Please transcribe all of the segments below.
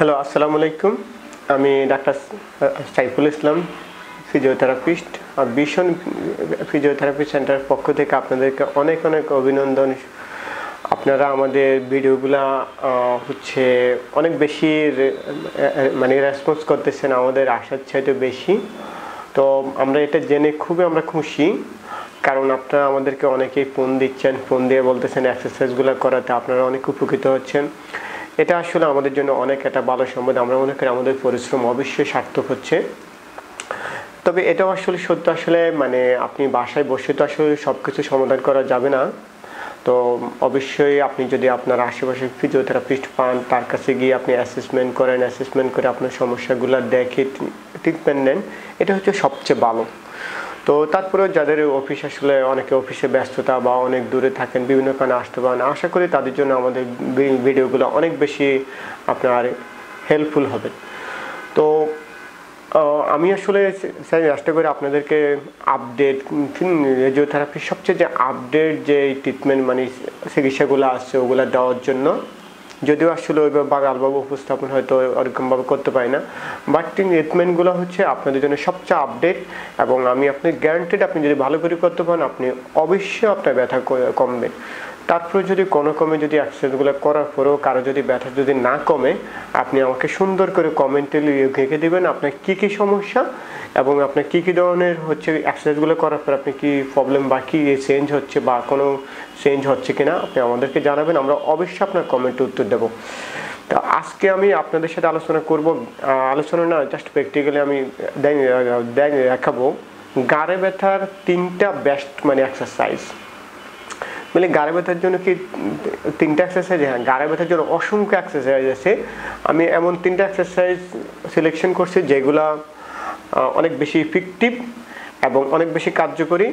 Hello আসসালামু আলাইকুম আমি ডাক্তার সাইফুল ইসলাম ফিজিওথেরাপিস্ট আর ভীষণ ফিজিওথেরাপি সেন্টারের পক্ষ থেকে আপনাদেরকে অনেক অনেক অভিনন্দন। আপনারা আমাদের ভিডিওগুলা হচ্ছে অনেক বেশি মানে রেসপন্স করতেছেন, আমাদের আশার চাইতে বেশি। তো আমরা এটা জেনে খুবই আমরা খুশি, কারণ আপনারা আমাদেরকে অনেকেই ফোন দিচ্ছেন ফোন দিয়ে বলতেছেন এক্সারসাইজগুলো করাতে আপনারা অনেক উপকৃত হচ্ছেন। এটা আসলে আমাদের জন্য অনেক একটা ভালো সম্বন্ধ। আমরা মনে করি আমাদের পরিশ্রম অবশ্যই সার্থক হচ্ছে। তবে এটাও আসলে সত্য আসলে মানে আপনি বাসায় বসে তো আসলে সব কিছু সমাধান করা যাবে না। তো অবশ্যই আপনি যদি আপনার আশেপাশে ফিজিওথেরাপিস্ট পান, তার কাছে গিয়ে আপনি অ্যাসেসমেন্ট করেন অ্যাসেসমেন্ট করে আপনার সমস্যাগুলো দেখে ট্রিটমেন্ট নেন। এটা হচ্ছে সবচেয়ে ভালো। তো তারপরেও যাদের অফিস আসলে অনেকে অফিসে ব্যস্ততা বা অনেক দূরে থাকেন, বিভিন্ন কারণে আসতে পারেন, আশা করি তাদের জন্য আমাদের ভিডিওগুলো অনেক বেশি আপনার হেল্পফুল হবে। তো আমি আসলে স্যার চেষ্টা করি আপনাদেরকে আপডেট রেডিওথেরাপির সবচেয়ে যে আপডেট যে ট্রিটমেন্ট মানে চিকিৎসাগুলো আসছে, ওগুলো দেওয়ার জন্য যদিও আসলে ওইভাবে বাগালভাবে উপস্থাপন হয়তো ওরকমভাবে করতে পারি না বাট ট্রিটমেন্টগুলো হচ্ছে আপনাদের জন্য সবচেয়ে আপডেট এবং আমি আপনি গ্যারান্টেড আপনি যদি ভালো করে করতে পারেন, আপনি অবশ্যই আপনার ব্যথা কমবে। তারপরে যদি কোনো কমে যদি এক্সারসাইজগুলো করার পরেও কারও যদি ব্যথা যদি না কমে, আপনি আমাকে সুন্দর করে কমেন্টে লিখে দেবেন আপনার কী কী সমস্যা এবং আপনার কী কী ধরনের হচ্ছে এক্সারসাইজগুলো করার পর আপনি কী প্রবলেম বা কী চেঞ্জ হচ্ছে বা কোনো চেঞ্জ হচ্ছে কি না আপনি আমাদেরকে জানাবেন, আমরা অবশ্যই আপনার কমেন্টে উত্তর দেবো। তা আজকে আমি আপনাদের সাথে আলোচনা করব আলোচনা না জাস্ট প্র্যাকটিক্যালি আমি দেখ- দেখ- দেখাবো। গাড়ে ব্যথার তিনটা বেস্ট মানে এক্সারসাইজ মানে গাড়ে ব্যথার জন্য কি তিনটা এক্সারসাইজ হ্যাঁ গাড়ে ব্যথার জন্য অসংখ্য এক্সারসাইজ আছে। আমি এমন তিনটা এক্সারসাইজ সিলেকশন করছি যেগুলা অনেক বেশি ইফেক্টিভ এবং অনেক বেশি কার্যকরী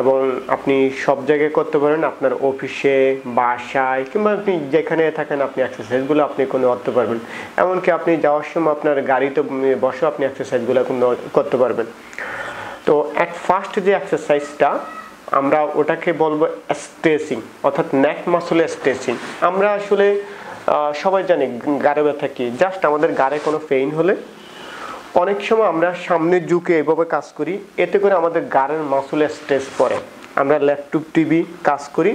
এবং আপনি সব জায়গায় করতে পারেন। আপনার অফিসে বাসায় কিংবা আপনি যেখানে থাকেন, আপনি এক্সারসাইজগুলো আপনি কোনো করতে পারবেন। এমনকি আপনি যাওয়ার সময় আপনার গাড়িতে বসে আপনি এক্সারসাইজগুলো কোনো করতে পারবেন। তো অ্যাট ফার্স্ট যে এক্সারসাইজটা আমরা ওটাকে বলব স্ট্রেসিং অর্থাৎ ন্যাক মাসলে স্ট্রেসিং আমরা আসলে সবাই জানি গাড়ে ব্যথা কি। জাস্ট আমাদের গাড়ে কোনো পেইন হলে অনেক সময় আমরা সামনে ঝুঁকে এভাবে কাজ করি, এতে করে আমাদের গাড়ের মাসুলে স্ট্রেস পড়ে। আমরা ল্যাপটপ টিভি কাজ করি,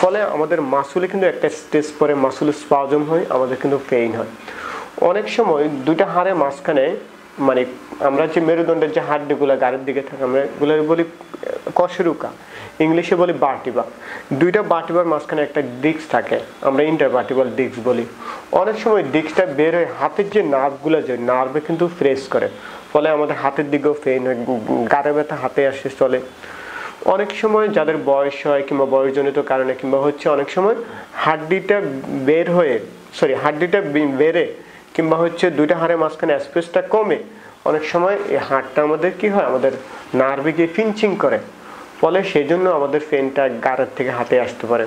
ফলে আমাদের মাসুলে কিন্তু একটা স্ট্রেস পড়ে মাসুলে স্পাজম হয়, আমাদের কিন্তু পেইন হয়। অনেক সময় দুইটা হাড়ের মাঝখানে মানে আমরা যে মেরুদণ্ডের যে হাড্ডিগুলো গাড়ির দিকে থাকে, আমরা এগুলো বলি কশেরুকা। ইংলিশে বলি বার্টিবা দুইটা বার্টিবার মাঝখানে একটা ডিস্ক থাকে, আমরা ইন্টারবার্টিবাল ডিস্ক বলি। অনেক সময় ডিস্কটা বের হয়ে হাতের যে নার্ভগুলো যে নার্ভে কিন্তু ফ্রেশ করে, ফলে আমাদের হাতের দিকেও ফেন হয় গাড়ে ব্যথা হাতে আসে, চলে। অনেক সময় যাদের বয়স হয় কিংবা বয়সজনিত কারণে কিংবা হচ্ছে অনেক সময় হাড্ডিটা বের হয়ে সরি হাড্ডিটা বেড়ে কিংবা হচ্ছে দুইটা হাড়ের মাঝখানে স্পেসটা কমে, অনেক সময় এই হাড়টা আমাদের কি হয়, আমাদের নার্ভে গিয়ে ফিনচিং করে। ফলে সেই জন্য আমাদের ফেনটা গাড়ের থেকে হাতে আসতে পারে।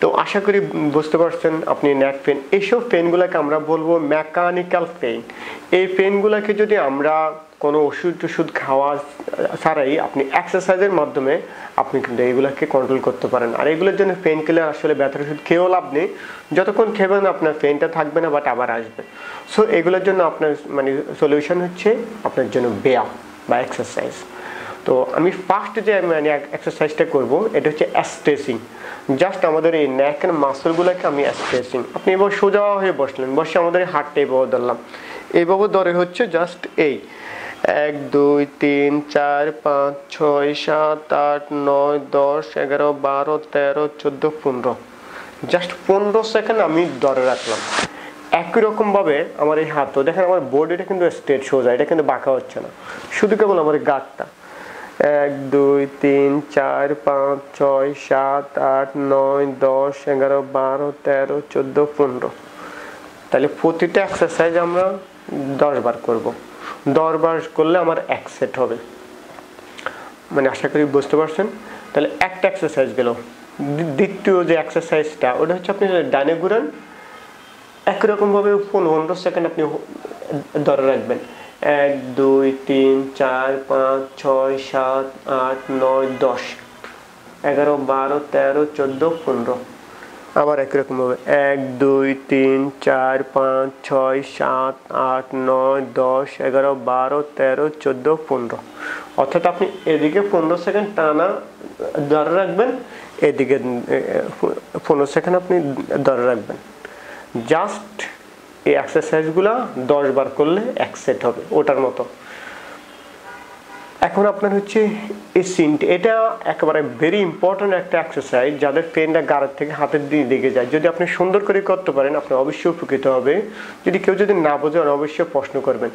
তো আশা করি বুঝতে পারছেন আপনি ন্যাক পেন এইসব পেনগুলোকে আমরা বলব মেকানিক্যাল পেন এই পেনগুলোকে যদি আমরা কোনো ওষুধ টষুধ খাওয়া ছাড়াই আপনি এক্সারসাইজের মাধ্যমে আপনি কিন্তু এইগুলোকে কন্ট্রোল করতে পারেন। আর এগুলোর জন্য পেন কিলার আসলে ব্যথার ওষুধ খেয়েও লাভ নেই। যতক্ষণ খেবেন আপনার পেনটা থাকবে না বাট আবার আসবে। সো এগুলোর জন্য আপনার মানে সলিউশন হচ্ছে আপনার জন্য ব্যায়াম বা এক্সারসাইজ তো আমি ফার্স্ট যে মানে এক্সারসাইজটা করব, এটা হচ্ছে স্ট্রেসিং জাস্ট আমাদের এই নেকের মাসলগুলোকে আমি স্ট্রেসিং আপনি এবার সোজা হয়ে বসলেন, বসে আমাদের হাতটা এইভাবে ধরলাম। এইভাবে ধরে হচ্ছে জাস্ট এই। এক, দুই, তিন, চার, পাঁচ, ছয়, সাত, আট, নয়, দশ, এগারো, বারো, তেরো, চোদ্দ, পনেরো। জাস্ট পনেরো সেকেন্ড আমি ধরে রাখলাম। একই রকমভাবে আমার এই হাতও, দেখেন আমার বডিটা কিন্তু স্ট্রেট সোজা, এটা কিন্তু বাঁকা হচ্ছে না। শুধু কেবল আমার গাঁটটা। এক, দুই, তিন, চার, পাঁচ, ছয়, সাত, আট, নয়, দশ, এগারো, বারো, তেরো, চোদ্দ, পনেরো। তাহলে প্রতিটা এক্সারসাইজ আমরা দশ বার করব। দশ বার করলে আমার এক সেট হবে। মানে আশা করি বুঝতে পারছেন? তাহলে একটা এক্সারসাইজ গেল। দ্বি- দ্বিতীয় যে এক্সারসাইজটা ওটা হচ্ছে আপনি ডানে ঘুরান। একরকমভাবে পনেরো সেকেন্ড আপনি ধরে রাখবেন। এক, দুই, তিন, চার, পাঁচ, ছয়, সাত, আট, নয়, দশ। এগারো, বারো, তেরো, চোদ্দ, পনেরো। আবার একই রকম হবে। এক, দুই, তিন, চার, পাঁচ, ছয়, সাত, আট, নয়, দশ, এগারো, বারো, তেরো, চোদ্দ, পনেরো। অর্থাৎ আপনি এদিকে পনেরো সেকেন্ড টানা ধরে রাখবেন, এদিকে পনেরো সেকেন্ড আপনি ধরে রাখবেন। জাস্ট এই এক্সারসাইজগুলো দশ বার করলে এক সেট হবে, ওটার মতো। এখন আপনার হচ্ছে এই সিনটা এটা একেবারে ভেরি ইম্পর্ট্যান্ট একটা এক্সারসাইজ যাদের পেনটা গাড়ের থেকে হাতের দিকে দিকে যায়। যদি আপনি সুন্দর করে করতে পারেন, আপনি অবশ্যই উপকৃত হবে। যদি কেউ যদি না বোঝেন অবশ্যই প্রশ্ন করবেন।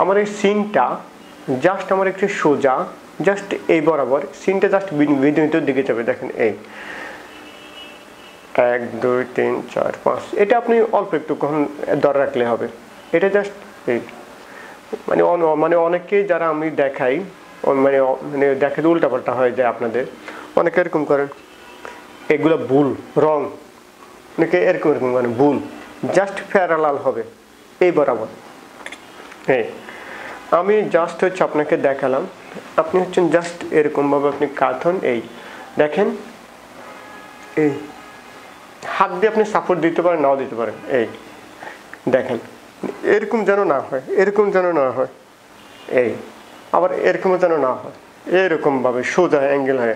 আমার এই সিনটা জাস্ট আমার একটু সোজা জাস্ট এই বরাবর সিনটা জাস্ট বিদ্যুতের দিকে যাবে, দেখেন এই। এক, দুই, তিন, চার, পাঁচ। এটা আপনি অল্প একটু কখন দর রাখলে হবে। এটা জাস্ট এই। মানে মানে অনেকেই যারা আমি দেখাই মানে মানে দেখে উল্টাপাল্টা হয়ে যায় আপনাদের, অনেকে এরকম করেন। এগুলো ভুল রং অনেকে এরকম এরকম মানে ভুল। জাস্ট প্যারালাল হবে। এই বরাবর। হ্যাঁ আমি জাস্ট হচ্ছে আপনাকে দেখালাম। আপনি হচ্ছেন জাস্ট এরকমভাবে আপনি কাঁথন এই। দেখেন। এই। হাত দিয়ে আপনি সাপোর্ট দিতে পারেন, নাও দিতে পারেন। এই, দেখেন, এরকম যেন না হয়, এরকম যেন না হয়, এই, আবার এরকম যেন না হয়, এরকমভাবে সোজা অ্যাঙ্গেল হয়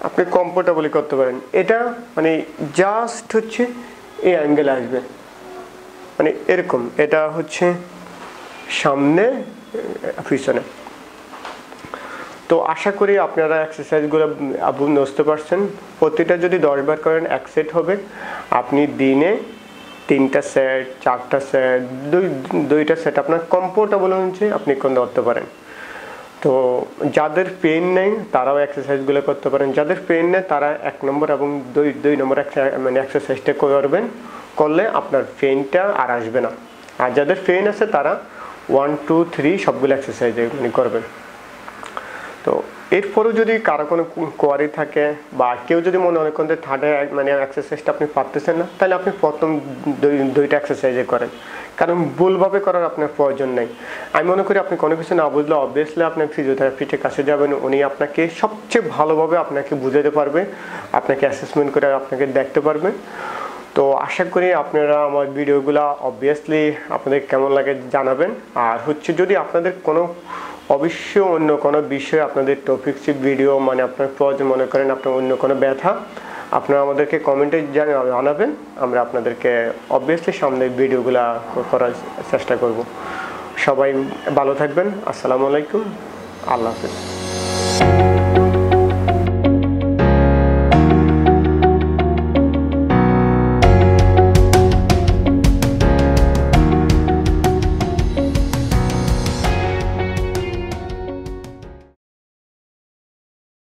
আপনি কমফোর্টেবলি করতে পারেন। এটা মানে জাস্ট হচ্ছে এই অ্যাঙ্গেল আসবে। মানে এরকম, এটা হচ্ছে সামনে পিছনে। তো আশা করি আপনারা এক্সারসাইজগুলো বুঝতে পারছেন। প্রতিটা যদি দশ বার করেন, এক সেট হবে। আপনি দিনে তিনটা সেট চারটা সেট দুই, দুইটা সেট আপনার কমফোর্টেবল হচ্ছে আপনি কোন ধরতে পারেন। তো যাদের পেন নেই, তারাও এক্সারসাইজগুলো করতে পারেন। যাদের পেন নেই, তারা এক নম্বর এবং দুই দুই নম্বর মানে এক্সারসাইজটা করবেন। করলে আপনার পেনটা আর আসবে না। আর যাদের পেন আছে, তারা ওয়ান টু থ্রি সবগুলো এক্সারসাইজ মানে করবেন। তো এরপরেও যদি কারও কোনো কোয়ারি থাকে বা কেউ যদি মনে অনেক করতে থার্ড মানে এক্সারসাইজটা আপনি পারতেছেন না, তাহলে আপনি প্রথম দুই, দুইটা এক্সারসাইজে করেন। কারণ ভুলভাবে করার আপনার প্রয়োজন নেই। আমি মনে করি আপনি কোনো কিছু না বুঝলে অবভিয়াসলি আপনি ফিজিওথেরাপিস্টের কাছে যাবেন, উনি আপনাকে সবচেয়ে ভালোভাবে আপনাকে বুঝাতে পারবে, আপনাকে অ্যাসেসমেন্ট করে আপনাকে দেখতে পারবেন তো আশা করি আপনারা আমার ভিডিওগুলো অবভিয়াসলি আপনাদের কেমন লাগে জানাবেন। আর হচ্ছে যদি আপনাদের কোনো অবশ্য অন্য কোনো বিষয়ে আপনাদের টপিক্স ভিডিও মানে আপনার প্রয়োজন মনে করেন আপনার অন্য কোনো ব্যথা, আপনারা আমাদেরকে কমেন্টে জানাবেন। আমরা আপনাদেরকে অবভিয়াসলি সামনে ভিডিওগুলো করার চেষ্টা করব। সবাই ভালো থাকবেন। আসসালামু আলাইকুম। আল্লাহ হাফিজ।